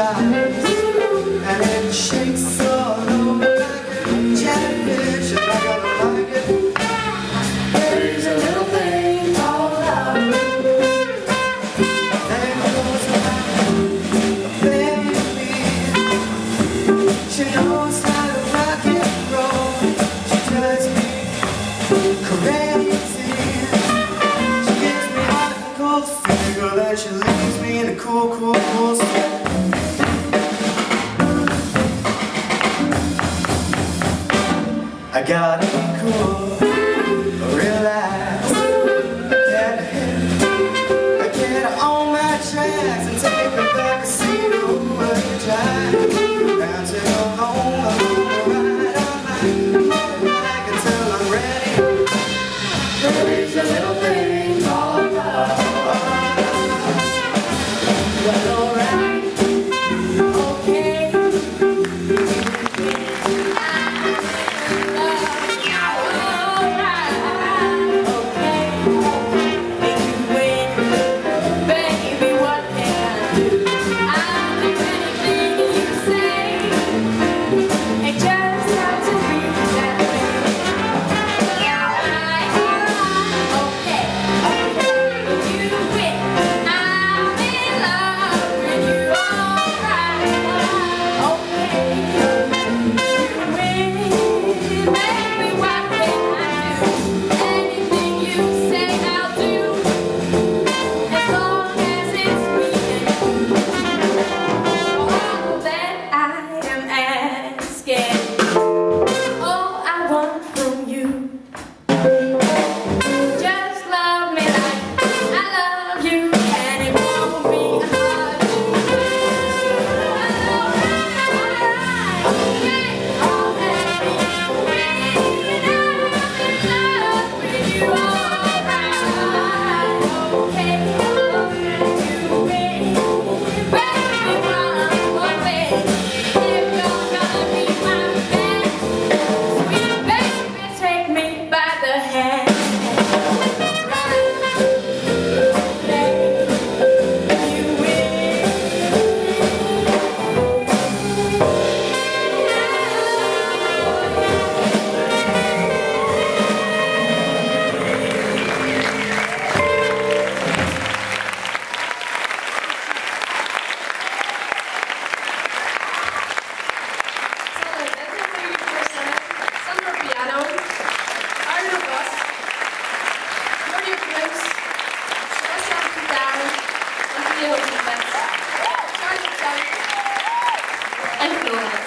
chimes and it shakes all over like a jellyfish. If I gotta there's a little thing called love. And it goes around, baby. She knows how to rock and roll. She drives me crazy. She gives me hot and cold fever, then she leaves me in a cool, cool, cool sweat. I gotta be cool, relax. Get I get on my tracks and take a back seat over the drive. Bouncing along, along, ride on my motorbike until I'm ready. There's a little thing called love. Well, alright, okay. Thank you.